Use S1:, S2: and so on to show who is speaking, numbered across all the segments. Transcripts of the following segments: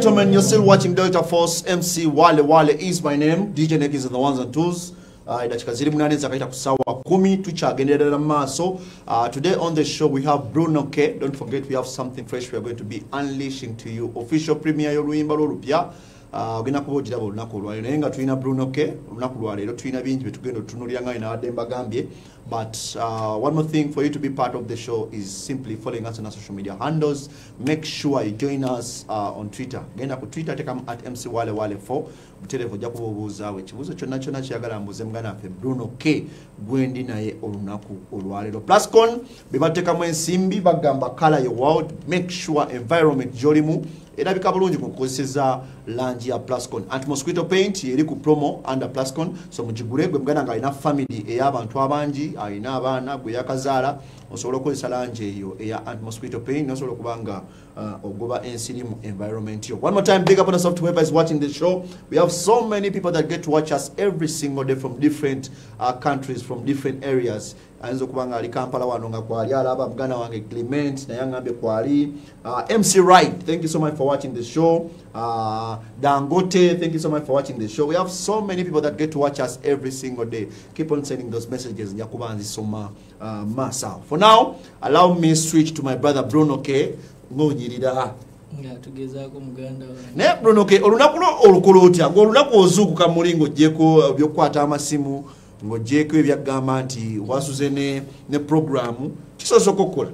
S1: Gentlemen, you're still watching Delta Force. MC Wale Wale is my name. DJ Nick is the ones and twos. Uh, idakika ziri munane zakaita ku ssaawa kumi tukyagenderera mu maaso uh, today on the show we have bruno k don't forget we have something fresh we are going to be unleashing to you official premier y'oluyimba uh, ogenda kuba ogiraba olunaku olwaleero. Naye nga tulina bruno k olunaku lwaleero tulina bingi bye tugenda otutunulira nga nawadde mbagambye but uh, one more thing for you to be part of the show is simply following us on our social media handles. Make sure you join us uh, on twitter. Genda ku twitter tekamu at mc wale wale 4 butereevu ojja kuba obuuzaawo ekibuuzo kyonna kyonna kyagala mbuze muganda waffe bruno k gwendi naye olunaku olwaleero. Plascon be bateekamu ensimbi bagamba color your world. Make sure environment gyolimu. Erabika bulungi kukozeseza langi ya plascon. Antimosquito paint yeri ku promo under plascon. So mugigule gwe muganda nga alina family ey'abantu abangi alina abaana gwe yakazaala osobola okukozesa langi eyo eya antimosquito paint nosobola okuba nga uh, ogoba ensiri mu environment yo. One more time big up on the software is watching the show. We have so many people that get to watch us every single day from different uh, countries from different areas. Ayinza okuba nga ali kampala wano nga kwali alaba muganda wange clement naye aŋambye kwali uh, mc right thank you so much for watching the show. Uh, dangote thank you so much for watching the show. We have so many people that get to watch us every single day. Keep on sending those messages nja kuba nzisoma uh, masawo for now allow me switch to my brother bruno k. Ng'onyirira.
S2: Wange.
S1: Naye bruno k olunaku lwo olukola otya? Ngaolunaku ozuukuka muli ng'ogyeko byokukwata amasimu ng'ogyeko ebyaggamba nti wasuze ne, ne programu. Kisoosoka okukola?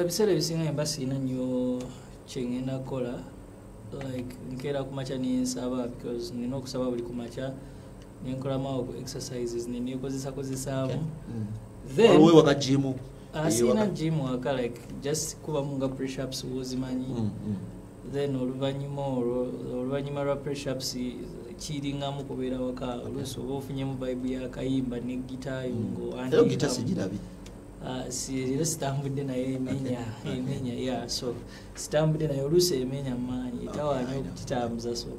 S2: Ebiseera ebisinga mba siina nnyo kyengenda kukola like nkeera kumakya nensaba because nina okusaba buli kumakya nenkolamu exercises nenekozesakozesaamu then
S1: waliwo ewaka jimu
S2: ah, siina gym waka like just kubamu nga pressups wozimanyi
S1: Mm, mm.
S2: then oluvanyuma olwo oluvanyuma lwa pressups kiringamu kubeera waka oluusi oba ofunyemu vibe yakayimba ne gitaayo
S1: era gita sigirabi
S2: era sitambudde naye emenya emenya ya so sitambudde naye oluusi emenya maanyi etawaanya okukitambuza so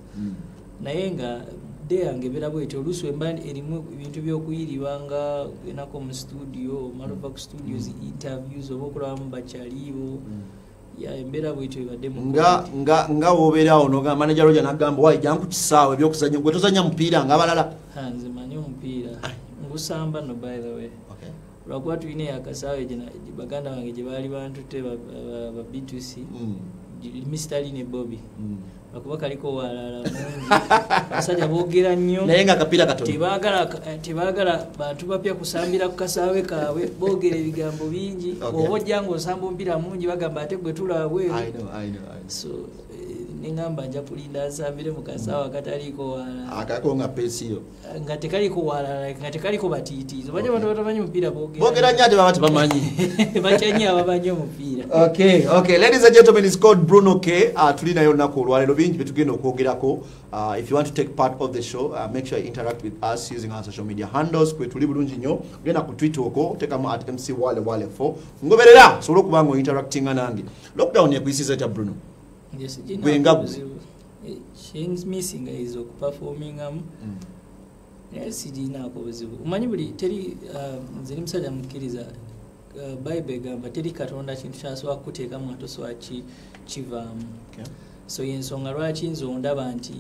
S2: naye nga de yange ebeera bwetyo oluusi wemba erimu ebintu byokuyiribwa nga enako mu studio omala ova ku studios interviews oba okulabamu bakyaliibo ya embeera bwetyo ebadde mu
S1: nga wobeerawo noga manaja roja nagamba wayi jangu ku kisaawe ebyokuzanya gwe tozanya mupiira nga abalala.
S2: Ha, nze manyi omupiira. Ngusamba no by the way lwakuba tulina eyakasaawe gye baganda bange gye baali bantutte ba- ba ba b2c
S1: Mm,
S2: mr line bobby.
S1: Mm.
S2: lwakuba kaliko walala mungi. Abasajja boogera nnyo.
S1: Naye nga akapiira katono.
S2: Tebaagala bantu bapya kusambira ku kasaawe kaabwe boogera ebigambo bingi. Oba ojja ngaosamba omupiira mungi bagamba ate gwe tulaba bweru
S1: I know, I know, I know.
S2: so neŋŋamba nja kulinda nsambire mu kasaawe wala. Walala
S1: akako nga pesiyo
S2: nga tekaliko walala nga tekaliko batiitiizo
S1: Okay.
S2: bantu batamanyi mupiira
S1: boogera nnyo ate baba tebamanyi
S2: bakyanyi abamanyi omupiira
S1: okay okay. Ladies and gentlemen it's called bruno k. Uh, tuli nayo olunaku olwalero bingi byetugenda okwogerako. Uh, if you want to take part of the show uh, make sure you interact with us using our social media handles. Kwe tuli bulungi nnyo. Genda ku twitter okwo tekamu at mc wale wale 4 ngoberera osobole okuba nga interactinga nange. Lockdown yakuyisiza etya bruno
S2: Yes,
S1: Gwe nga
S2: ginaako
S1: gwe.
S2: obuzibu. Eh, kyemisinga is okupafomingamu naye sirinaako buzibu. Omanyi buli teri uh, nze ni musajja mukkiriza uh, bible egamba teri katonda kintu kyasobola kukuteekamu nga tosobola ki- kivaamu. So yensonga lwaki nze ondaba nti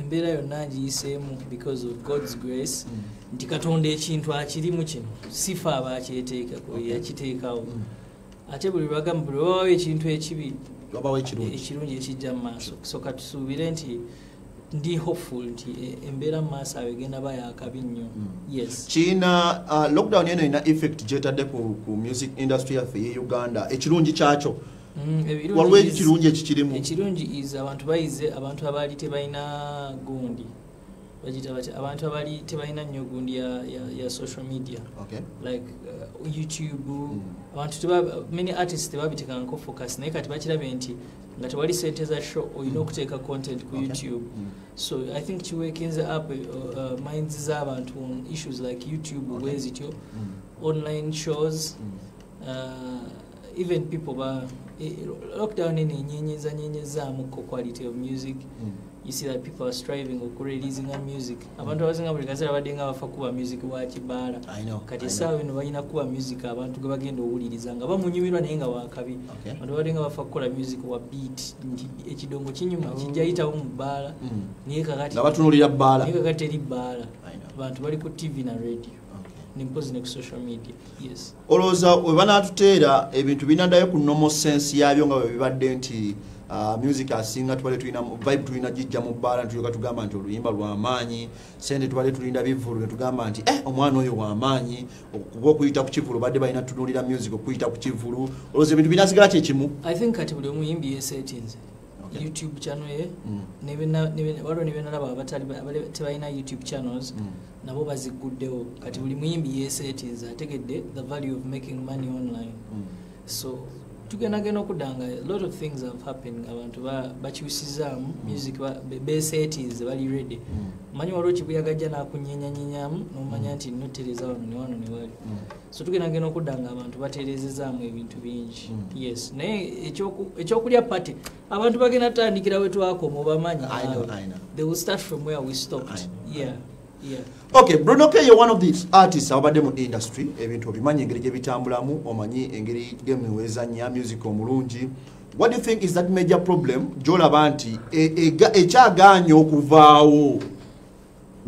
S2: embeera yonna ngiyiseemu because of god's grace nti katonda ekintu akirimu kino sifa aba akyeteekako yakiteekawo. Ate buli lwagamba buli wabawo ekintu ekibi
S1: wabawo ekirungi
S2: ekirungi ekijja mu maaso. So katusuubire nti ndi hopeful nti e- embeera mu maaso awo egenda ba yakabi nnyo.
S1: Mm.
S2: yes.
S1: Kiina uh, lockdown eno erina effect gyetadde ku, music industry yaffe ye uganda. Ekirungi kyakyo?
S2: Mm, ebirungi
S1: waliwo ekirungi ekikirimu?
S2: Ekirungi is abantu bayize abantu abaali tebalina gundi bagita batya abantu abali tebalina nnyo gundi ya, ya, ya social media
S1: okay.
S2: like uh, youtube
S1: Mm.
S2: abantu many artists tebabiteekangako focus naye kati bakirabe nti nga tewali sente za show olina okuteeka content ku
S1: Okay.
S2: youtube
S1: Mm.
S2: so i think kiwekinze up uh, uh, minds z'abantu on issues like youtube
S1: Okay.
S2: bwe zityo
S1: Mm.
S2: online shows
S1: Mm.
S2: uh, even people ba lockdown eno enyenyeza nyenyezaamuko quality of music.
S1: Mm.
S2: you see that people are striving okureleasinga music. Abantu abasinga buli kaseera badde nga bafa kuba music wa kibaala.
S1: I know, I
S2: kati essaawa eno balina kuba music abantu ge bagenda owuliriza nga bamunyumirwa naye nga wakabi abantu badde nga bafa kukola music wa beat nti ekidongo kinyuma kijja yitawo mu bbaala.
S1: Mm.
S2: naye kakati
S1: nga batunulira bbaala.
S2: Naye kakati eri bbaala. Abantu bali ku tv na radio. Nempozi ne ku social media. Yes.
S1: Olowooza we banaatuteera ebintu binaddayo ku normal sense yabyo nga bwe bibadde nti uh, music asinga tubale tulina vibe tulina gijja mu bbaala ntulyoka tugamba nti oluyimba lwamaanyi sente tubale tulinda bivulu netugamba nti eh, omwana oyo wamaanyi kuba okuyita ku kivulu badde balina tutunulira music okuyita ku kivulu. Olowooza ebintu binasigala kyekimu
S2: i think kati buli omuyimbi yesetinze
S1: Okay.
S2: youtube channel ye
S1: Mm.
S2: waliwo nebenalaba tebalina youtube channels
S1: Mm.
S2: nabo baziguddewo kati buli muyimbi yesetinze ategedde the value of making money online
S1: Mm.
S2: so tugendagenda okudda nga lot of things have happened. Abantu ba- bakyusizaamu music ba- be- besetinze bali ready.
S1: Mm.
S2: manyi waliwo kibuyagajja nakunyenyanyenyamu nomanya nti notereza wano ne wano ne wali.
S1: Mm.
S2: so tugendagenda okudda nga abantu baterezezaamu ebintu bingi.
S1: Mm.
S2: yes. Naye ekyoku- ekyokulya pate abantu bagenda tutandikira we twakoma obamanyi. They will start from where we stopped. Yeah
S1: okay bruno k ye one of the artists abadde mu industry ebintu obimanyi engeri gye bitambulamu omanyi engeri gemiwezanya music omulungi. What do you think is that major problem? Gyolaba nti e- ega- ekyagaanya okuvaawo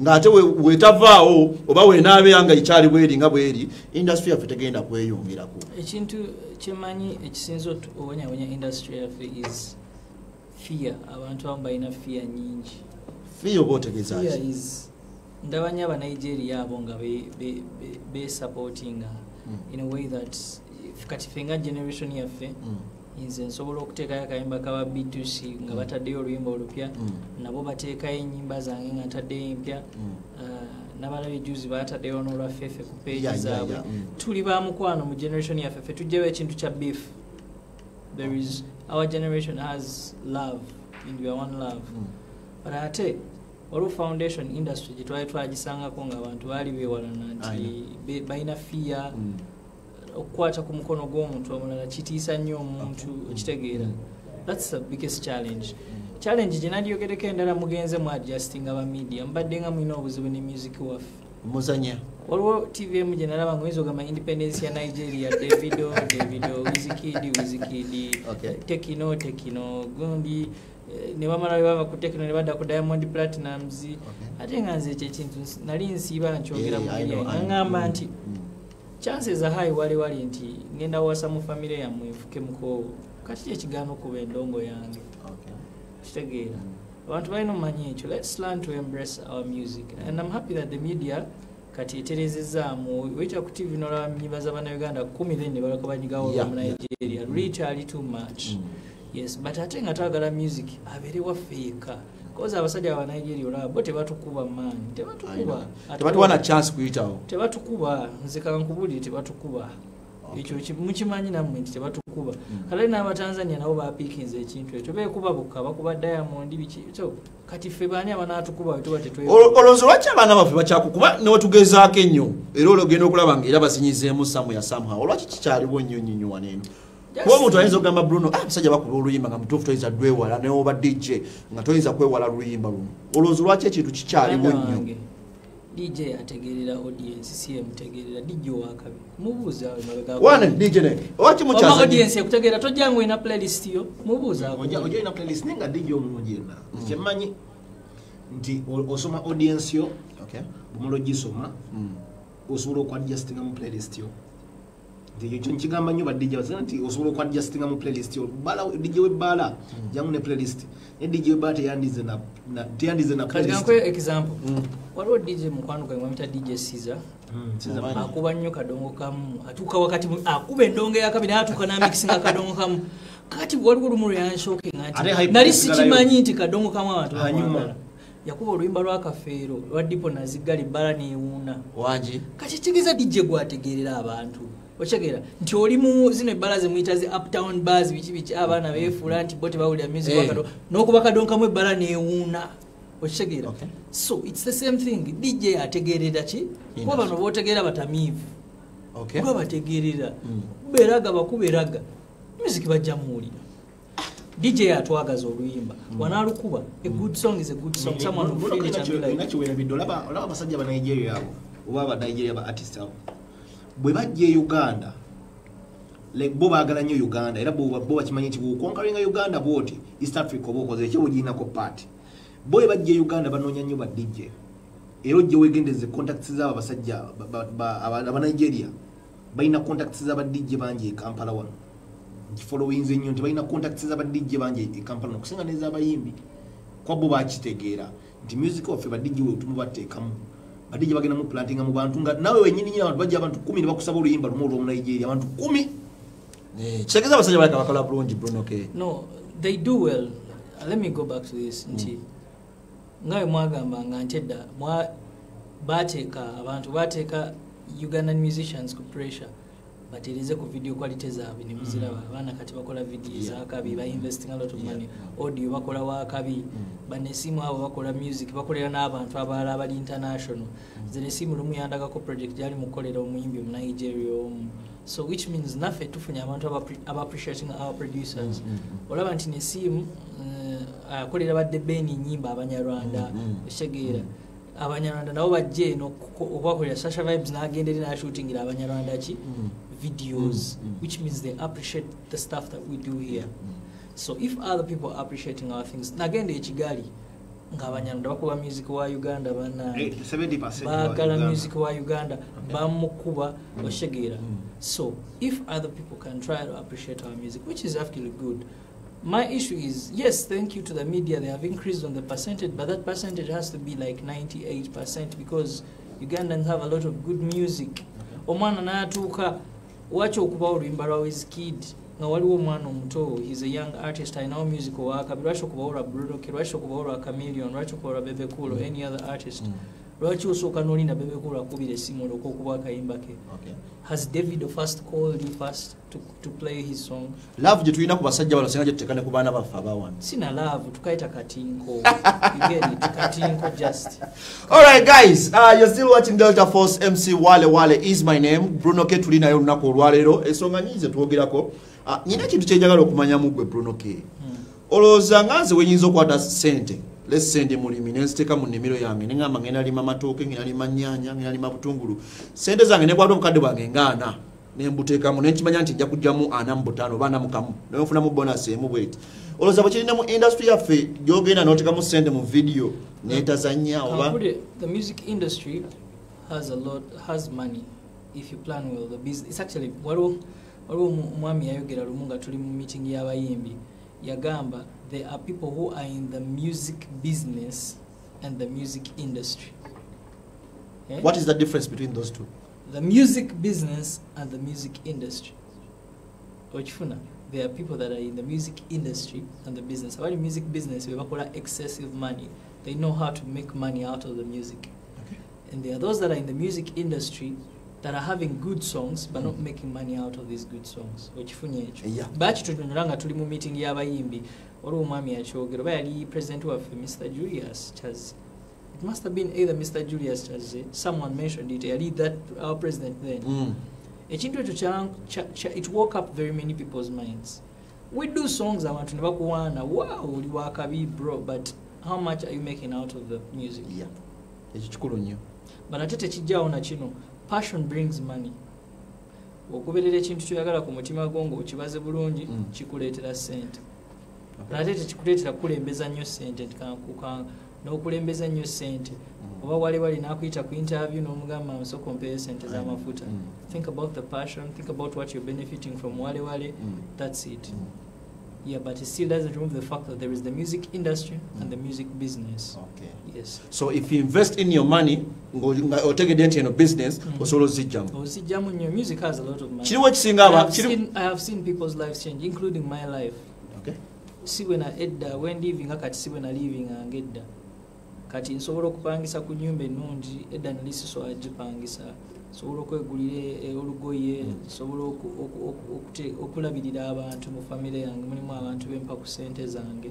S1: ng'ate we- wetavaawo oba wenaabeera nga ikyali bweri nga bweri industry yaffe tegenda kweyongerako
S2: ekintu kyemanyi ekisinza obonyabonya industry yaffe is fear. Abantu abamu balina fear nyingi
S1: oba
S2: fear
S1: ki?
S2: Is ndabanya abanigeria abo nga besupportinga
S1: Mm.
S2: in a way that kati ffe nga generation yaffe
S1: Mm,
S2: nze nsobola okuteekayo akayimba kaba b2c nga bataddeyo oluyimba olupya.
S1: Mm,
S2: nabo bateekayo enyimba zange nga ntaddeyo empya.
S1: Mm.
S2: Ah, nabalaba ejuzi bataddeyo n'olwaffeffe ku peegi zaabwe.
S1: mm.
S2: tuli bamukwano mu generation yaffe. Ffe tujjawo ekintu kya beef. There is our generation has love and we are one love.
S1: Mm.
S2: but ate waliwo foundation industry gye twali twagisangako ng'abantu baali beewalana nti balina fiya
S1: Mm.
S2: okukwata ku mukono gw'omuntu omulala kitiisa nnyo omuntu okitegeera.
S1: Mm.
S2: thats the biggest challenge. Challenge gye nandyogereko endala mugenze mu adjustinga ba media. Mbadde nga mulina obuzibu ne music waffe.
S1: Muzanya.
S2: Waliwo tvm gye nalaba ngoyinza ogamba independence ya nigeria davido davido wizikidi wizikidi tekino tekino gundi ne bamala bwe bava ku tekino ne badda ku diamond platinums ate nga nze ekyo ekintu ns- nali nsiiba nkyogera mu
S1: Yeah, I know,
S2: media
S1: I know.
S2: ngamba
S1: Mm,
S2: nti
S1: mm.
S2: chances ahai wali wali nti ngenda wasa mu famire yammwe nfuke mukoowo kati kyekigaana okuba endongo yange? Kitegeera. Abantu balina omumanyi ekyo. Let's learn to embrace our music. And i'm happy that the media kati eterezezaamu wita ku tv nolaba nyimba z'abannayuganda kumi then ne balaka banyigawo
S1: Yeah,
S2: mu nigeria. Luli kyali too much.
S1: Mm.
S2: Yes but ate nga twagala music abeere waffe yekka koza abasajja aba nigeria olaba bo tebatukuba maani
S1: I
S2: tebatukuba
S1: tebatuwa na chance kuyitawo.
S2: tebatukuba nze kankubulire tebatukuba. Ekyo ki- mukimanyi nammwe nti tebatukuba.
S1: Mm.
S2: kale n'abatanzania nabo bapiikinza ekintu ekyo beekuba bokka bakuba diamond biki so kati ffe baani abanaatukuba wetuba tetwe
S1: Olo- olowooza lwaki abaana baffe bakyakukuba newetugezaako ennyo? Era olwo ogenda okulaba ngaera basinyizeemu samu ya samuha olwaki kikyaliwo nnyo nnyo waneeno kuba omuntu ayinza okugamba bruno ah musajja bakuba oluyimba nga mutuufu toyinza lwewala newoba dj nga toyinza kwewala luyimba luno. Olowooza lwaki ekintu kikyaliwo nnyo?
S2: dj ategeerera audience si emutegeerera dj owakabi mubuuza awe mabega
S1: wane dj ne? Owaki
S2: Oba
S1: mukyaza
S2: audience ekutegeera tojja nga olina playlist yo? Mubuuza
S3: ojja ojja olina playlist naye nga dijja omulungi yenna. Kyemmanyi nti osoma audience yo
S1: Okay.
S3: bumala ogisoma
S1: Mm.
S3: osobola okwadjustinga mu playlist yo nkigamba nnyo badijja basana nti osobola okwadjustinga mu playlist dj webbaala jangu ne playlist. Naye dj webbaala teyandize na
S2: example.
S1: Mm.
S2: waliwo dj mukwano gwe mwamita dj
S3: Mm,
S1: Omanyi.
S3: manyi.
S2: akuba nnyo kadongo kamu. Atuuka wakati akuba endongo eyakabiri naye atuuka n'amikisinga kadongo kamu. Kati waliwo olumu lwe yanshokinga
S3: Ate
S2: nti nali sikimanyi nti kadongo kamu abantu yakuba oluyimba lwakafeero lwa dipo naziggali bbala neewuuna
S1: wangi
S2: kati kitegeeza dj gwategeerera abantu okitegeera nti oli mu zino ebbala zemuyita zi uptown bars biki biki abaana beefuula nti bo tebawulira music
S1: Eh.
S2: wakado n'okuba kadonkamu ebbala neewuuna. Okitegeera so its the same thing. Dj ategeerera ki? Kuba bano bootegeera batamiivu.
S1: Okay.
S2: kuba bategeerera.
S1: Mm.
S2: kuberaga bakuba eraga music bajja muwulira. Dj atwagaza oluyimba. Wanaalukuba a good song is a good song. Someone will feel it and be like
S3: olaba abasajja ba nigeria abo oba aba nigeria ba artist abo bwe bajja e uganda bo baagala nnyo uganda era bo bakimanyi nti bwokonkalinga uganda bwoti east africa oba okoze ekyo bugiinako paati bo bwe bajja e uganda banoonya nnyo ba dj era ojje wegendeze contacts zaabo abasajja ba- ba- ba- aba aba nigeria balina contacts z'aba dj bangi e kampala wano. Nkifolowinze nnyo nti balina contacts z'aba dj bangi e kampala wano okusinga n'ez'abayimbi kwa bo bakitegeera nti music waffe badijji we tumu bagena bagenda mu plantinga mu bantu nga nawe wenyini nyina abantu bajja abantu kumi ne bakusaba oluyimba lumu olw'omunigeria abantu kumi?
S1: Eh, chekeza abasajja baleka bakola bulungi bruno k.
S2: No they do well. Let me go back to this nti nga bwe mwagambanga nti edda mwa- bateeka abantu bateeka ugandan musicians ku pressure batereze ku video quality zaabwe ne muziraba abaana kati bakola video
S1: Yeah.
S2: zakabi bainvesting a lot of
S1: Yeah.
S2: money audio bakola wakabi banesimu abo bakola music bakolera n'abantu abalala abali international. Nze nesimu lumu yandagako project gyali mukolera omuyimbi mu nigeria omu. So which means naffe tufunye abantu abappreciating our producers.
S1: Mm, mm, mm.
S2: olaba nti nesimu uh, akolera badde beni nyimba abanyarwanda
S1: Mm, mm.
S2: otegeera abanyarwanda nabo bajje eno obakolera sasha vibes n'agendere n'ashootingira abanyarwanda ki videos
S1: Mm, mm.
S2: which means they appreciate the stuff that we do here. So if other people are appreciating our things nagenda ekigali ng'abanyarwanda bakuba music wa uganda bana
S3: Eh, 70% wa
S2: baagala music wa uganda bamukuba oshegeera
S1: Mm.
S2: so if other people can try to appreciate our music which is actually good my issue is yes thank you to the media they have increased on the percentage but that percentage has to be like 98% because ugandans have a lot of good music. Omwana n'atuuka wakyo okubawo oluyimba lwa wizkid nga waliwo omwana omuto he's a young artist alinawo music owakabi lwaki okubawo lwa brudoke lwaki okubawo lwa chameleon lwaki okubawo lwa bebekulo any other artist mm. Lwaki osooka n'olinda bebekulo akubira essimu olwoka okuba akayimba ke has david first called you first to, to play his song
S1: laavu gye tulina ku basajja bano singa gye tutekane ku baana baffe abawana
S2: sina laavu tukaita katinko katinko just
S1: Alright guys, uh, you're still watching Delta Force MC Wale Wale is my name. Bruno K tuli nayo olunaku olwaleero. Ensonga nyingi zetwogerako. Uh, nyina ekintu kyenjagala okumanyamu gwe Bruno K.
S2: Hmm.
S1: Olowooza nga nze wenyinza okwata ssente ndi mulimi nenziteeka mu nnimiro yange ne ŋŋamba ngenda lima matooke ngenda lima nnyaanya ngenda lima butungulu. Ssente zange nekwata omukadde bwange ngaana nembuteekamu nenkimanya nti nja kugjamu ana mu butaano oba ana mu kamu. Nenfunamu bonasi emu bweti. Olowooza bwe kirina mu industry yaffe gyogenda n'oteekamu ssente mu vidiyo neetazannya
S2: I'll
S1: oba
S2: put it, the music industry has a lot has money if you plan well. The business it's actually waliwo omwami yayogera lumu nga tuli mu meeting y'abayimbi yagamba there are people who are in the music business and the music industry. Eh?
S1: what is the difference between those two?
S2: The music business and the music industry. Okifuna there are people that are in the music industry and the business. Abali mu music business be bakola excessive money. They know how to make money out of the music. And there are those that are in the music industry that are having good songs but not
S1: Mm.
S2: making money out of these good songs okifunye ekyo
S1: Yeah.
S2: bakitunyonyola nga tuli mu meeting y'abayimbi waliwo omwami yakyogera oba yali president waffe mr julius chaz it must have been either mr julius chaz someone mentioned it yali that our president then
S1: Mm.
S2: ekintu ekyo it woke up very many people's minds we do songs abantu ne bakuwaana wow oli wakabi bro but how much are you making out of the music
S1: Yeah. ekyo kikulu nnyo
S2: but ate tekijjaawo na kino passion brings money. Okuberera ekintu kyoyagala ku mutima gwo ngaokibaze bulungi
S1: Mm.
S2: kikuleetera sente ate tekikuleetera kukulembeza nnyo sente nti kankuka n'okulembeza nnyo sente oba wali wali nakuyita ku interview n'omugamba nsooka ompeeyo sente z'amafuta
S1: Mm.
S2: think about the passion think about what you're benefiting from wale wale.
S1: Mm.
S2: that's it.
S1: Mm.
S2: Yeah but it still doesn't remove the fact that there is the music industry and the music business.
S1: Okay.
S2: yes.
S1: So if you invest in your money ngo- nga otegedde nti eno business
S2: Mm.
S1: osobola ozijjamu
S2: ozijjamu nnyo music has a lot of money.
S1: Kiriwo ekisinga
S2: I have, seen, I have seen people's lives change including my life.
S1: Okay.
S2: si bwe na edda wendivinga kati si bwe nalivinganga edda kati nsobola okupangisa ku nyumba ennungi edda nali sisobola gipangisa nsobola okwegulira e- olugoye
S1: Mm.
S2: nsobola okute- okulabirira abantu mu famire yange mulimu abantu bempa ku sente zange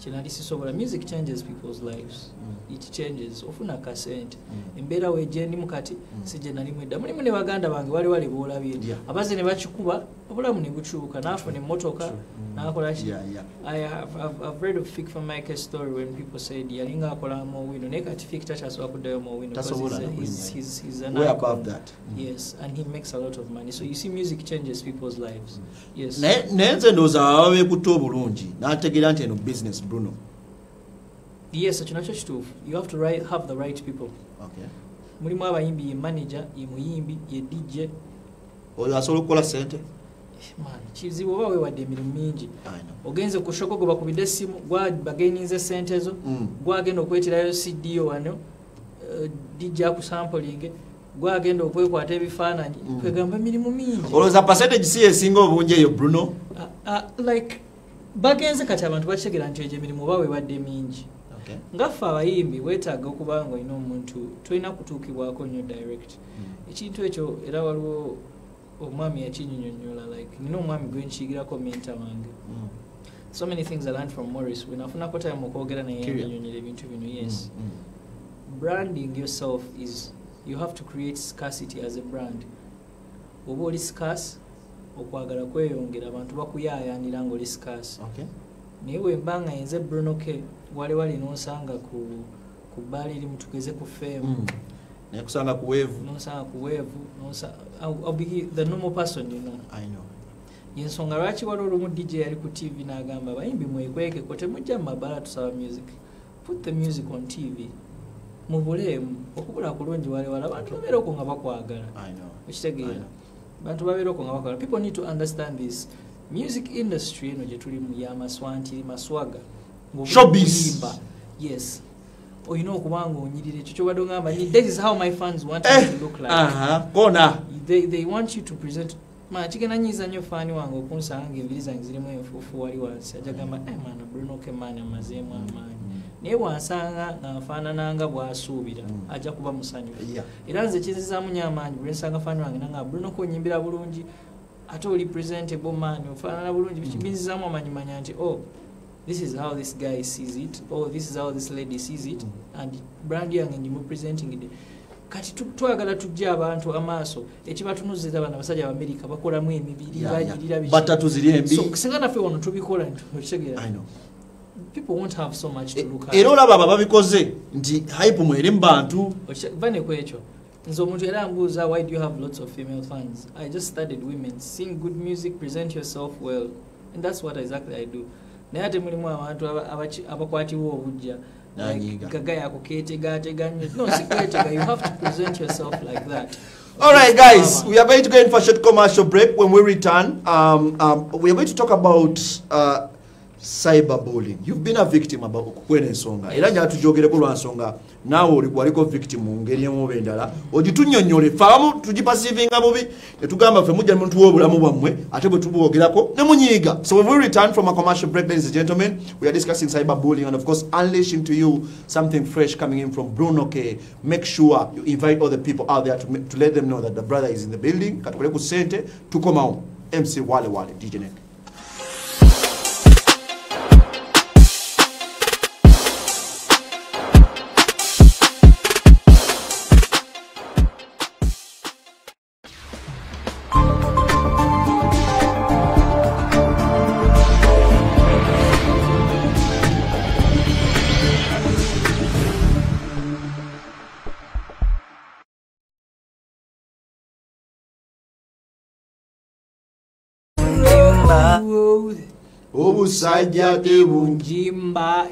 S2: kyenali sisobola music changes people's lives
S1: Mm.
S2: it changes ofuna kasente
S1: Mm.
S2: embeera wegyendimu kati
S1: Mm.
S2: sije nalimu edda mulimu ne baganda bange wali wali boolabye
S1: Yeah.
S2: abaze ne bakikuba obulamu ne bukyuka n'afuna emmotoka n'akola ki
S1: Yeah, yeah.
S2: I have, I've, I've read of Fik from Mike's story when people said yalinga akola mu wino naye kati Fik takyasobola kuddayo mu wino because
S1: Tasobola
S2: he's, a-
S1: na
S2: he's,
S1: kuwinyayo.
S2: he's, he's an
S1: Way
S2: icon.
S1: above that. Mm.
S2: Yes, and he makes a lot of money. So you see, music changes people's lives. Yes.
S1: naye naye nze ndowooza baba beekutte obulungi n'ategeera nti eno business bruno
S2: Yes, ekyo nakyo kituufu. You have to right, have the right people.
S1: Okay.
S2: Mulimu abayimbi ye manager, ye muyimbi, ye DJ.
S1: oyo asobola okukola sente
S2: Man, kizibu oba weewadde emirimu mingi. Ogenze ku shoko gwe bakubidde essimu, gwa bagaininze sente zo,
S1: Mm.
S2: gwagenda okweterayo CD yo wano, eh, DJ akusampulinge, gwagenda okwekwata ebifaananyi.
S1: Mm.
S2: Kwegamba emirimu mingi.
S1: olowooza percentage si yesinga obungi eyo bruno
S2: Ah, ah, like bagenze kati abantu bakitegera nti egyo emirimu oba weewadde mingi. Ngaffe abayimbi weetaaga okuba nga olina omuntu tolina kutuukibwako nnyo direct ekintu ekyo era waliwo omwami yakinyinyonyola like nina omwami gwe nkiyigirako menta wange
S1: Mm.
S2: so many things i learned from morris. Wenafunako time okwogera naye
S1: Kiria.
S2: yanyinyonyera ebintu bino yes.
S1: Mm,
S2: branding yourself is you have to create scarcity as a brand. Oba oli scarce okwagala kweyongera abantu bakuyaayanira nga oli scarce.
S1: Mm.
S2: Naye bwemba nga yenze bruno k wali wali nonsanga ku bbaala eri mutugeze ku femu
S1: Naye kusanga ku weevu
S2: nonsanga ku weevu nonsa- I'll, I'll be the normal person you know.
S1: I know.
S2: yensonga lwaki wali olumu dj yali ku tv n'agamba bayimbi mwekwekeko temujja mu mabbaala tusaba music. Put the music on tv mubuleemu okubula kulungi walewala abantu babeera okwo nga bakwagala. Okitegeera. Bantu babeera okwo nga bakwagala. People need to understand this. Music industry eno gye tulimu yamaswantiri maswaga Ng'obulimu
S1: Showbiz.
S2: kuyimba. yes olina okuba nga onyirira ekyo kyobadde ogamba "Ni- this is how my fans want
S1: Eh,
S2: to look like.
S1: aha, kona
S2: they, they want you to present. Ma kigenda nyiza nnyo faani wange okunsanga ngaenviri zange zirimu enfuufu wali wansi. Ajja gamba eh, mana bruno ke maani amazeemu amaanyi. Naye bwansanga nga nfaanananga bwasuubira
S1: Mm.
S2: ajja kuba musanyufu. Era nze kinzizaamu nnyo amaanyi bwe nsanga faani wange nanga bruno ko onyimbira bulungi ate oli presentable maani ofaanana bulungi
S1: Mm.
S2: binzizaamu amaanyi manya nti oh this is how this guy sees it or this is how this lady sees it.
S1: Mm.
S2: and brand yange ndimupresentingide kati tu- twagala tujje abantu amaaso. Ekibatunuzira bano abasajja abamerika bakolamu emibiri
S1: Yeah, yeah.
S2: bagirira biki.
S1: batatu ziri embi.
S2: So, singa naffe wano tubikola at.
S1: era olaba aba babikoze nti hype mweri mu bantu.
S2: Okite- vane ku ekyo. Nze omuntu era ambuuza why do you have lots of female fans? I just studied women. Sing good music present yourself well. And that's what exactly i do naye ate mulimu abantu abakwatibwa obujja.
S1: Nanyiiga.
S2: gaga nnyo no sikwetega you have to present yourself like that.
S1: All right, guys, we are going to go in for a short commercial break. When we return, um, um, we are going to talk about uh, cyberbullying. You've been a victim about kwene ensonga. Era njala tujogereko lwa nsonga naawe oli waliko victim mu ngeri emu oba endala ogitunnyonnyole ffe abamu tugipasivinga bubi. Ne tugamba ffe mujja muntu w'obulamu bwammwe ate bwe tubwogerako ne munyiiga. So when we return from a commercial break ladies and gentlemen we are discussing cyberbullying and of course unleashing to you something fresh coming in from Bruno K. Make sure you invite all the people out there to, to let them know that the brother is in the building. Katukole sente tukomawo MC Wale Wale DJ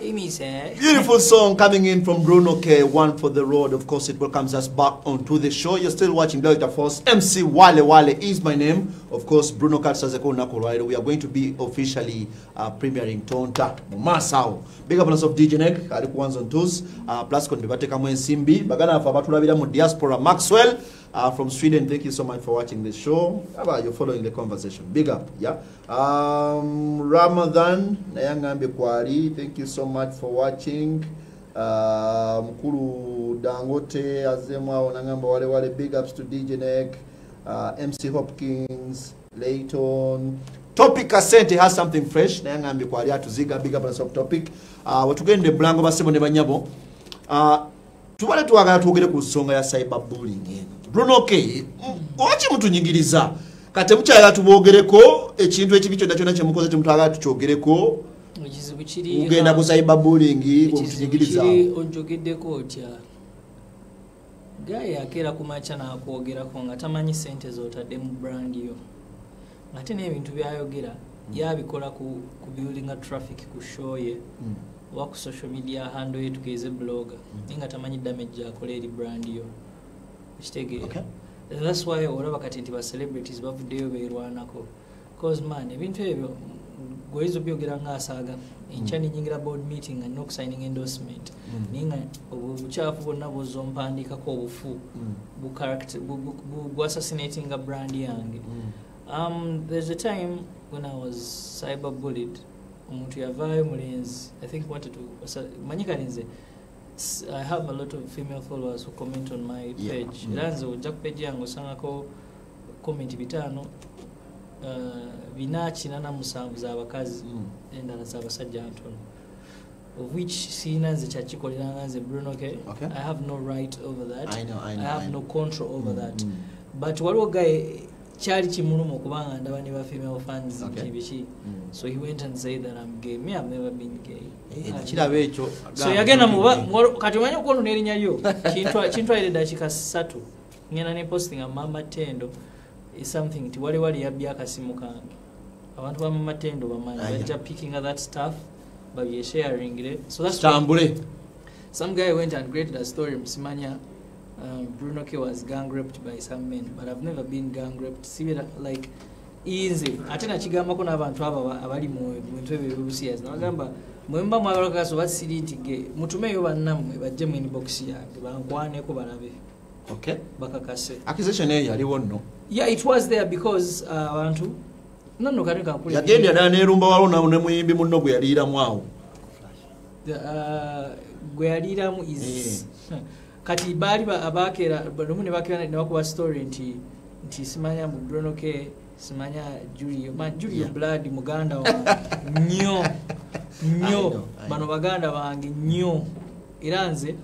S2: Imise
S1: Beautiful song coming in from Bruno K. One for the road. Of course, it welcomes us back onto the show. You're still watching Delta Force. MC Wale Wale is my name. Of course, Bruno Katsazeko Nakolwairo. We are going to be officially uh, premiering Tonta Mumasao. Big up on us of DJ Neg. Ali ones and twos. Uh, plus Konbibate Kamwen Simbi. Bagana Fabatula Vida diaspora. Maxwell uh, from Sweden. Thank you so much for watching this show. How about you following the conversation? Big up. Yeah. Um, Ramadan nayangambe Kwari, Thank you so much for watching. Uh, mukulu dangote Azema, Onangamba, wale wale big ups to dj neck uh, mc hopkins layton topic Asante has something fresh Nayangambe Kwari atuziga big up on sub topic uh, watugende blango basebo ne banyabo uh, tubale twagala twogere ku nsonga ya cyberbullying eno bruno k waki mutunyigiriza? Kati temukyayagala tubogereko ekintu ekibi kyonna kyonna kyemukoze temutwagala tukyogereko ugenda ku omutunyigiriza
S2: kiri ojogeddeko otya? Gaye akeera ku makya n'akwogerako nga tamanyi sente zotadde mu brand yo. Ate n'ebintu byayogera yabikola ku, buildinga traffic ku show ye
S1: Mm.
S2: oba ku social media handle ye tugeze blogger. Naye nga tamanyi damage akola eri brand yo
S1: Okay.
S2: thats why olaba kati nti bacelebrities bavuddeyo beerwanako cause man ebintu ebyo gweyiza obyogera ngaasaaga enkya ninyingira board meeting nga nina okusigning endorsement
S1: Mm.
S2: naye nga obukyafu bwonna bwozza ompandiikako obufu
S1: Mm.
S2: bu assassinatinga brand yange
S1: Mm.
S2: Um, there's a time when I was cyber bullied. Omuntu yavaayo mulenzi. I think wanted to manyi kale nze s- I have a lot of female followers who comment on my
S1: Yeah.
S2: page.
S1: Mm.
S2: Era nze ojja ku page yange osangako comment bitaano uh, bina kinana musanvu z'abakazi
S1: Mm.
S2: endala z'abasajja ntono of which siina nze kyakikoleranga nze bruno k
S1: Okay.
S2: i have no right over that
S1: I know, I know,
S2: have
S1: I
S2: no
S1: know.
S2: control over
S1: Mm,
S2: that
S1: mm.
S2: but waliwo gaye kyali kimuluma okubanga ndaba ne ba female fans
S1: Okay.
S2: nti biki so he went and said that i'm gay. Me i've never been gay.
S1: Eh,
S2: Ah,
S1: kiraba ekyo.
S2: So yagenda muba kati omanyi okwonona erinnya lyo. Kintwa- kintwalira eddakiika ssatu. Ngenda ne posting nga mama tendo. Is something nti wali wali yabbye akasimu kange. Abantu ba mama tendo bamanyi bajja picking of that stuff babyesharingire so that's some guy went and created a story msimanya um, bruno k was gang raped by some men but i've never been gang raped. Sibira like inze ate nakigambako n'abantu abo aba- abali mu bintu ebyo ebyobusiyazi nabagamba mwemuba mwagala kakaso basiri nti ge mutumeyo bannammwe bajje mu inbox yange bankwaneko balabe.
S1: Okay.
S2: Bakakase.
S1: Accusation eyo yaliwo nno?
S2: Yeah it was there because uh, abantu nanno kati kankule
S1: yagenda ddala nerumba waliwo na- ne muyimbi munno gwe yaliiramu awo.
S2: The, uh, gwe yaliiramu is kati baali ba- abakeera lumu ne bakeera ne bakuba story nti nti simanya mbu ke simanya julio ma julio blood muganda wange nnyo
S1: nyo
S2: nnyo bano baganda bange nnyo era nze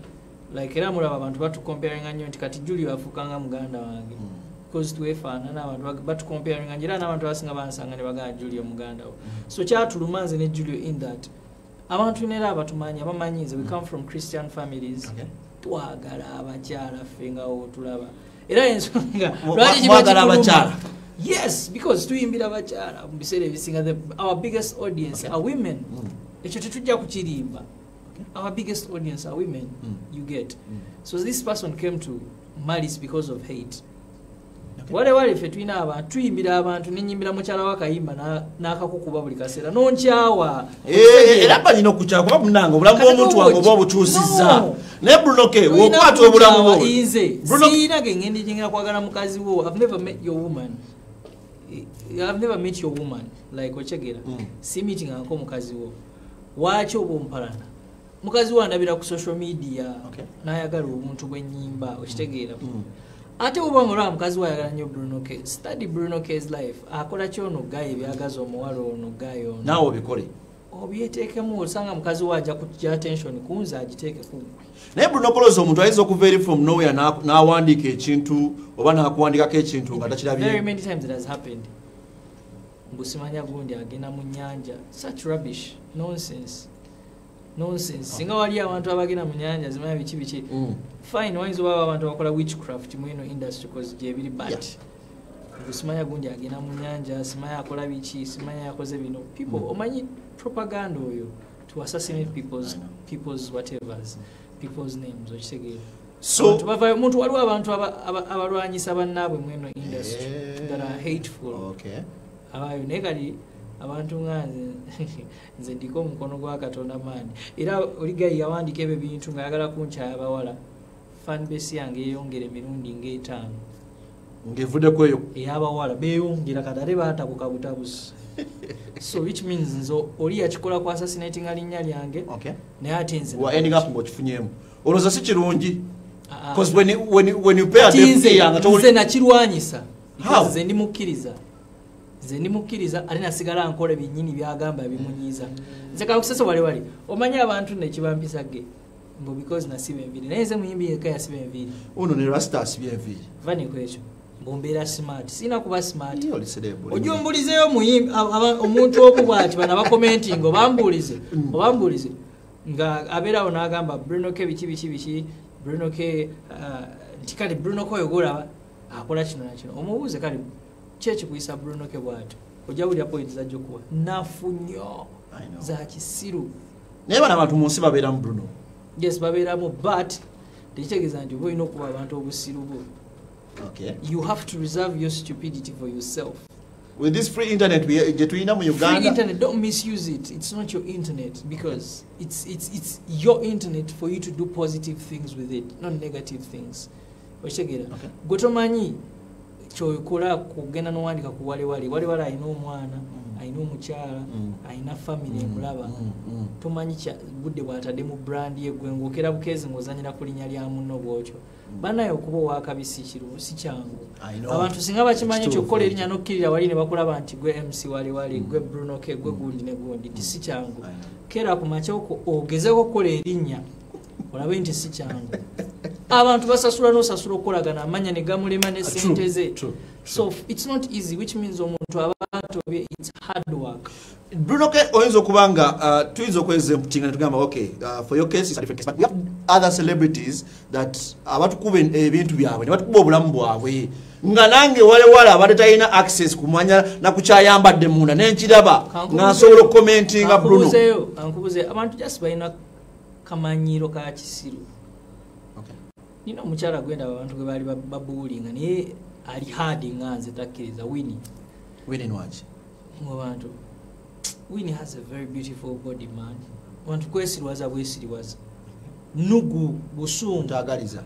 S2: like era mulaba abantu batukomparinga nnyo nti kati julio afuukanga muganda wange.
S1: Mm.
S2: because twefaanana abantu bag- batukomparinga nnyo era n'abantu abasinga bansanga ne baganda julio muganda wo so kyatuluma nze ne julio in that. Abantu nera abatumanyi abamanyi nze we come from christian families.
S1: Okay.
S2: Twagala abakyala ffe nga wotulaba era ensonga lwaki kiba
S1: mwagala
S2: kikuluma?
S1: abakyala?
S2: yes because tuyimbira abakyala mu biseera ebisinga our biggest audience
S1: Okay.
S2: are women
S1: Mm.
S2: ekyo tetujja kukirimba our biggest audience are women
S1: Mm.
S2: you get
S1: Mm.
S2: so this person came to malis because of hate
S1: Okay.
S2: wale wale ffe tulina abantu tuyimbira abantu nenyimbira mukyala wakayimba na- n'akakukuba buli kaseera nonkyawa
S1: Eh, era banyina okukyakwa munange obulamu bw'omuntu wange oba obukyusiza. Naye brunoke wokwata obulamu
S2: kunkyawa,
S1: bwo
S2: nze
S1: Bruno-
S2: siina gengenda gyengera kwagala mukazi wo. I've never met your woman. I've never met your woman. Like okyegera.
S1: Mm.
S2: si meetingako mukazi wo. Waaki oba ompalana? Mukazi wo andabira ku social media n'ayagala obuntu bw'ennyimba okitegeera.
S1: Mm.
S2: ate oba mulaba mukazi we ayagala nnyo bruno study bruno k's life. Akola kyono gaye ebyagaza omuwala ono gaye ono?
S1: Naawe obikole
S2: obyeteekemu osanga mukazi we ajja kutya attention kunze agiteeke ku.
S1: Naye bruno kolozi omuntu ayinza okuva eri from nowhere na- n'awandiika ekintu oba n'akuwandikako ekintu nga takirabye.
S2: Many times it has happened. Mbusimanya gundi agenda mu nyanja such rubbish. Nonsense. Nonsense. Singa wali abantu abagenda mu nyanja zimanya biki biki.
S1: Mm.
S2: fine wayinza obaba abantu bakola witchcraft mu eno industry cause gyebiri but
S1: Yeah.
S2: Simanya gundi agenda mu nyanja simanya akola biki simanya yakoze bino. People
S1: Mm.
S2: omanyi propaganda oyo to assassinate people's, people's whatevers people's names okitegeera.
S1: So
S2: bavayo- muntu waliwo abantu aba- aba- abalwanyisa bannaabwe mu eno industry
S1: Eh,
S2: that are hateful.
S1: Okay.
S2: abayo naye kali abantu nga nze nze ndiko omukono gwa katonda maani. Era oligayi yawandika ebyo bintu ngaayagala kunkyaya abawala fanbase yange yeyongera emirundi ngaetaano
S1: ng'evuddeko eyo
S2: ey'abawala beeyongera kati ate baatabuka butabusi so which means nze oli yakikola ku assassinatinga linnya lyange
S1: Okay.
S2: naye ate nze
S1: ng'okifunyemu olowooza si kirungi?
S2: Nze nakirwanyisa nze ndi mukkiriza nze ndi mukkiriza ate nasigala nkola byennyini byagamba bimunyiiza. Nze kakusesa wali wali omanyi abantu nekibampisa ge mbu because nasiba enviiri. Naye nze muyimbi yekka yasiba enviiri.
S1: Uno ne rastas byenviiri
S2: va nekwekyo mbombeera smart. Sirina kuba smart. Ojja ombulizeyo omuntu omu bwati bana bakomentinga obambulize obambulize nga abeerawo n'agamba bruno ke biki biki biki? Bruno ke nti kale bruno ke oyo golaba akola kino nakino omubuuze kale ki ekikuyisa bruno ke bwati? Ojja wulira point zajja okuwa. Nafu nnyo za kisiru.
S1: Naye bana abantu mu nsi babeeramu bruno.
S2: Yes babeeramu but tekitegeeza nti oba olina okuba abantu obusiru bwo
S1: okay.
S2: you have to reserve your stupidity for yourself
S1: with this free internet we- tulina mu
S2: free
S1: uganda
S2: internet don't misuse it it's not your internet because it's it's it's your internet for you to do positive things with it not negative things okitegeera
S1: Okay.
S2: gwe tomanyi kyokola kugenda nowandika ku walewale walewale alina omwana
S1: Mm.
S2: alina omukyala
S1: Mm.
S2: alina famire emulaba
S1: Mm, mm.
S2: tomanyi kya budde bwatadde mu brand ye gwe ng'okera bukeezi ng'ozanyira ku linnya lya munno bwotyo
S1: Mm.
S2: bannaye okuba owakabisi kirumu si kyangu abantu singa bakimanyi
S1: ekyo.
S2: erinnya n'okkirira wali ne bakulaba nti gwe mc waliwali
S1: Mm.
S2: gwe bruno ke gwe
S1: Mm.
S2: gundi ne gundi ti si kyangu
S1: I know.
S2: kera ku makyoko ogezeko okukola erinnya olabe nti si kyangu abantu basasula n'osasula okukolagana. Amanya ne gamulema ne
S1: Ah, true,
S2: sente ze. so it's not easy which means omuntu aba atobye its hard work.
S1: Bruno ke oyinza okuba nga uh, tuyinza okwezemputinga netugamba okay uh, for your case is a different case but we have other celebrities that abatukuba ebintu byabwe nebatukuba obulamu bwabwe. Nga nange walewale abadde talina access kumanya nakukyayambadde munda nenkiraba nga nsobola okukomentinga bruno.
S2: Abantu just balina kamanyiro ka kisiru. Nina omukyala gwendaba abantu gwe baali babuulinga naye ali hard nga nze takkiriza. Wini
S1: Winnie Nwaki.
S2: mu bantu. Wini has a very beautiful body man. Abantu kwesiriwaza bwesiriwaza nugu busungu.
S1: Ntagaliza.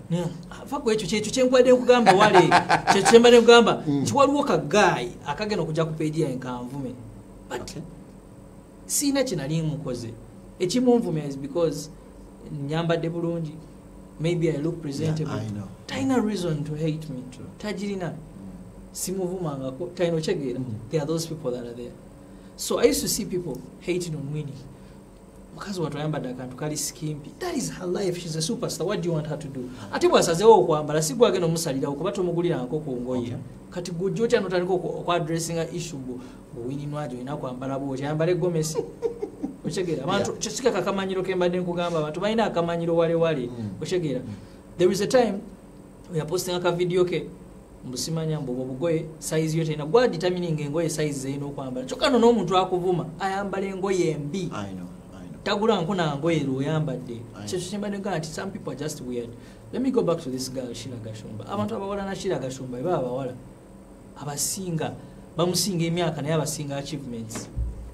S2: ava ku ekyo kyekyo kyenkwadde nkugamba wale kyekyo kyembadde nkugamba
S1: Mm.
S2: nti waliwo kagayi akagenda okujja ku peedi yange kanvume but siina kinali mukoze ekimunvumya is because nyambadde bulungi maybe i look presentable.
S1: Yeah, I know.
S2: talina reason to hate me.
S1: True.
S2: tagirina simuvumangako talina okyegeera
S1: Mm.
S2: there are those people that are there. So i used to see people hating on winnie. Mukazi wattu ayambadde akantu kali skimpi that is her life. Shes a superstar. What do you want her to do? Ate bwasazewo okwambala si gwagenda omusalirawo kuba tomugulirangako ku ngoye
S1: Okay.
S2: kati gujja otya notandika okwadressinga issue bwo bwewininajo olina kwambala bwoti ayambala egomesi okyegeera abantu
S1: Yeah.
S2: kyosikaka akamanyiro kembadde nkugamba abantu balina akamanyiro walewale
S1: Mm.
S2: okyegeera there is a time yapostinga akavidiyo ke mbusimanya mbu obwo obugoye sayizi yo terina gwaditamininga engoye sayizi zerina okwambala kyokka no n'omuntu akuvuma ayambala engoye embi
S1: I know. I know.
S2: tagulanko nangoye lwoyambadde
S1: Aye.
S2: kyekyo kyembadde nga nti some people are just weird let me go back to this girl shira gashumba abantu abawala na shira gashumba eba abawala abasinga bamusinga emyaka naye abasinga achievements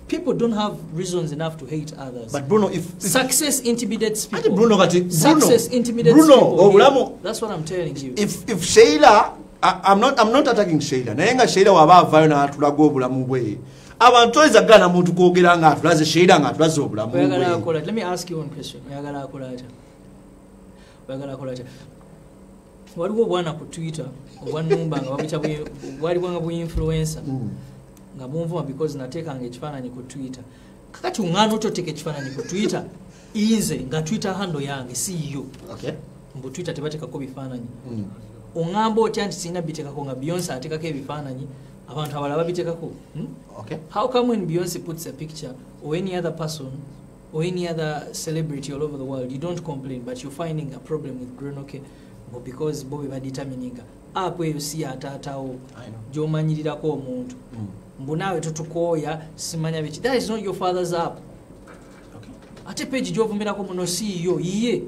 S2: people don't have reasons enough to hate others.
S1: But Bruno, if, if
S2: success intimidates
S1: Ate
S2: people.
S1: Bruno kati Bruno,
S2: success intimidates
S1: Bruno,
S2: people.
S1: obulamu
S2: Yeah, that's what i'm telling you.
S1: If if Sheila I, I'm not I'm not attacking Sheila. Naye nga Sheila waba avaayo n'atulaga obulamu bwe. Abantu oyinza gana muntu kwogera nga atulaze Sheila nga atulaze obulamu bwe.
S2: akola let me ask you one question. Oyagala akola atya oyagala akola atya waliwo obwana ku twitter obwanumba nga babuyita bwe- bwalibwa nga buinfluencer
S1: Mm.
S2: Nga bunvuma because nateekanga ekifaananyi ku twitter. Kakati oŋŋaana otya oteeka ekifaananyi ku twitter inze nga twitter hando yange siiyo mbu twitter tebateekako bifaananyi.
S1: Mm.
S2: oŋŋamba otya nti sirina biteekako nga beyonce ateekako ebifaananyi? Abantu abalala babiteekako? Hmm? How come when Beyonce puts a picture or any other person or any other celebrity all over the world, you don't complain, but you're finding a problem with Grenoke because Bobby ba determining app eyo si yataatawo gy'omanyirirako omuntu.
S1: Mm.
S2: Mbu naawe totukooya simanya biki? That is not your father's app.
S1: Okay.
S2: ate page gy'ovumirako muno si yo yiye.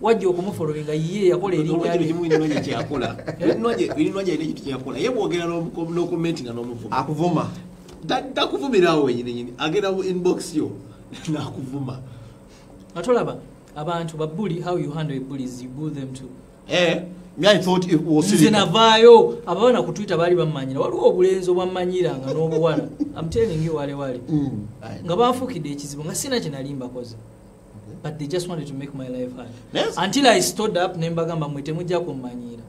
S2: Wajja okumufolowinga yiye yakola erinnya
S3: alina ekintu kyakola ye bwogera n'okumentinga n'omuvuma.
S1: Akuvuma.
S3: Ta- takuvumirawo wenyininyini agenda mu inbox yo. N'akuvuma.
S2: Ate olaba abantu babuli how you handle bullies you bull them too
S1: eh
S2: nze navaayo ababona ku twitter baali bammanyira waliwo obulenzi obwammanyiranga n'obuwala. Amtelingi wale wale.
S1: Mm.
S2: Nga banfuukidde ekizibu nga sina kyenali mbakoze. But they just wanted to make my life hard.
S1: Yes.
S2: until i stood up ne mbagamba mwe temujja kummanyiira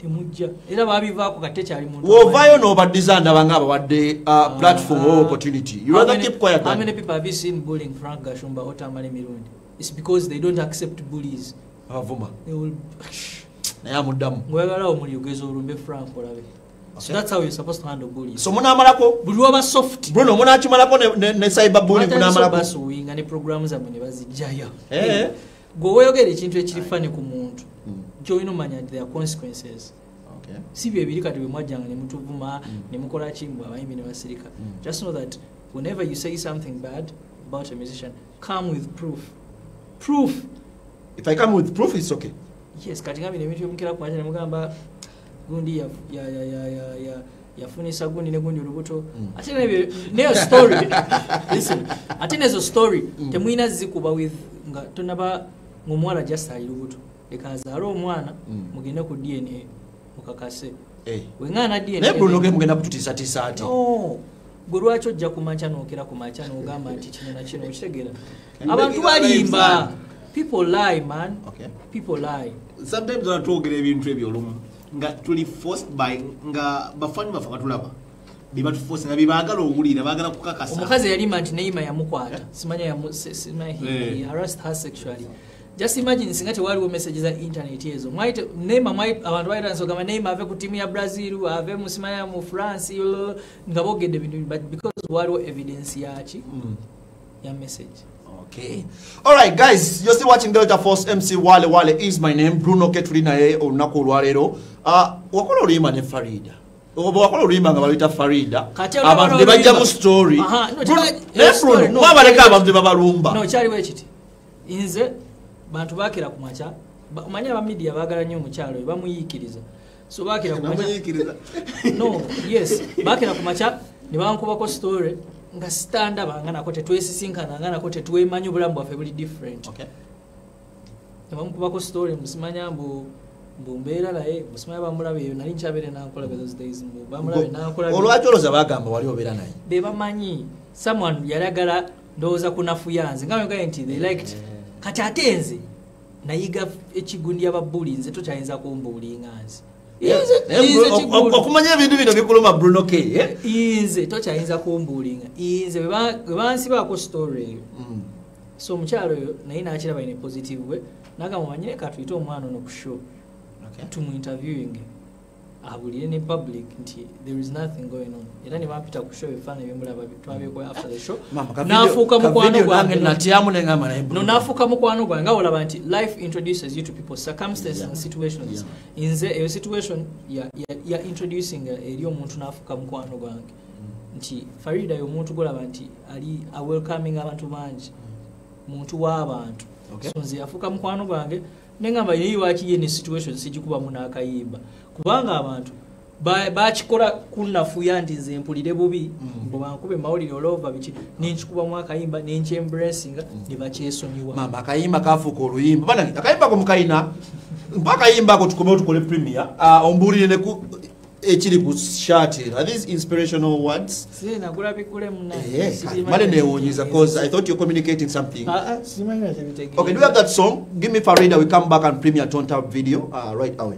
S2: temujja. Era babivaako kate kyali muntu
S1: wovaayo n'obaddiza ndaba nga abawadde uh, platform
S2: Ah.
S1: or opportunity. You rather keep quiet
S2: how many people have you seen bullying frank gashumba or tamale mirundi? It's because they don't accept bullies will
S1: naye amuddamu
S2: ngwegala omuli ogeza olumbe frank olabe. So that's how you're supposed to handle bullies
S1: so munaamalako?
S2: Buli waba soft.
S1: Bruno munakimalako ne- ne- ne cyber bullying munaamalako?
S2: basuwinga ne programu zammwe ne bazijjayo.
S1: Eh.
S2: gwe weeyogera ekintu ekiri fani ku muntu kyolina omanya nti there are consequences.
S1: Okay.
S2: si byo ebiri kati bwe mwajjanga ne mutuvuma ne mukola kimu abayimbi ne basirika. Just know that whenever you say something bad about a musician come with proof. Proof
S1: if i come with proof it's okay.
S2: Yes kati ngambire ebintu byomukira kumanja nemugamba gundi ya- ya- ya- ya- ya- ya- yafunisa gundi ne gundi olubuto. Ate nebyo neyo story. Listen ate nezo story temwina zikuba with nga tonaba ngaomuwala just ali lubuto. Leka azaale omwana
S1: Mm.
S2: mugende ku dna mukakase.
S1: Eh.
S2: weŋŋaana dna
S1: naye bruno ge mugenda kututiisatiisa ati?
S2: Gwe lwaki ojja kumakya nokera ku makya nogamba nti kino nakino okitegeera? Abantu balimba people lie man.
S1: Okay.
S2: people lie.
S3: Sometimes ona twogera ebintu ebyo olumu nga tuli forced by nga bafanyi baffe batulaba bebatuforce nga bebaagala owulira baagala kukakasa.
S2: Omukazi yalimba nti neima yamukwata. Simanya
S3: Eh.
S2: just imagine singa tewaliwo message za internet ezo. Neima abantu baita nsogamba neima ave ku timu ya brazil ave mu simanya mu france nga bogedde bintu but because waliwo evidence yaki?
S1: Mm.
S2: ya message
S1: Okay. All right, guys, you're still watching Delta Force MC Wale Wale is my name. Bruno Ketuli naye olunaku olwaleero. Uh, wakola oluyimba ne Farida. Wakola oluyimba nga baluyita Farida. Abantu ne bajjamu story. Naye
S2: eh,
S1: Bruno,
S2: no.
S1: mwabaleka abantu ne babalumba.
S2: no kyaliwo ekiti nze bantu bakira ku makya ba- omanyi abamidiya baagala nnyo omukyalo oyo bamuyiikiriza so bakira ku makya no yes bakira ku makya ne bankubako story nga sitandaba nga nako tetwesisinkana nga nako tetwemanyi obulamu bwaffe buli different
S1: Okay.
S2: ne bamukubako story musimanya mbu mbu mbeera naye musimanya bamulabe eyo nali nkyabere nankolabe those days mbu bamulabe nankolabe
S1: Olwaki olowooza bagamba wali obeera naye?
S2: bebamanyi someone yalagala ndowooza kunafuyanze nga bwegaye nti they liked kati ate nze nayiga ekigundi yababuli nze tokyayinza kumbuulinga nze Kigulu.
S1: okumanya ebintu bino bikuluma Bruno K. eh?
S2: nze tokyayinza kumbuulinga nze bwe ba- bwe bansibaako story eyo
S1: Mm.
S2: so omukyalo oyo naye nakiraba ine positive we nagamba manyire katuyite omwana ono ku show
S1: Okay.
S2: Tumuinterviewing abulire ne public nti there is nothing going on. Era ne bampita ku show ebifaananyi byemulaba twabyekoy after the show.
S1: Mama, ka video-
S2: n'afuuka
S1: ka
S2: mukwano gwange
S1: natyamu ne ngamba naye
S2: no nafuuka mukwano gwange nga olaba nti life introduces you to people circumstances
S1: Yeah.
S2: and situations. Yeah. nze eyo situation ya, ya, ya introducing eri omuntu nafuuka mukwano gwange. Nti farida ye omuntu golaba nti ali awelcoming abantu bangi muntu w'abantu
S1: Okay.
S2: so nze yafuuka mukwano gwange nengamba yeyi wakiye ne situation sigikubamu n'akayimba kubanga abantu ba- bakikola kunnafuya nti nze mpulire bubi
S1: Mm.
S2: mbu bankube mawulire olova biki nenkikubamu akayimba nenkyembracinga ne bakyesonyiwa.
S1: Mama akayimba kafuuka oluyimba. Bana akayimba ko mukayina mpa akayimba ako tukomewo tukole premier uh, ombuulire ne ekiri ku shati are these inspirational words. Male newuunyiza cause i thought you're communicating something. Okay do we have that song? Give me farida we come back and premier tonta video. Uh, right away